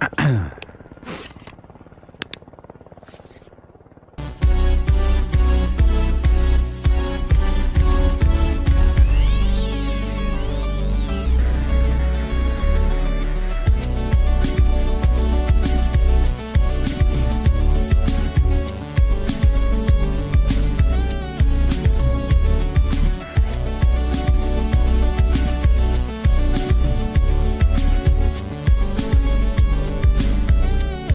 あっ。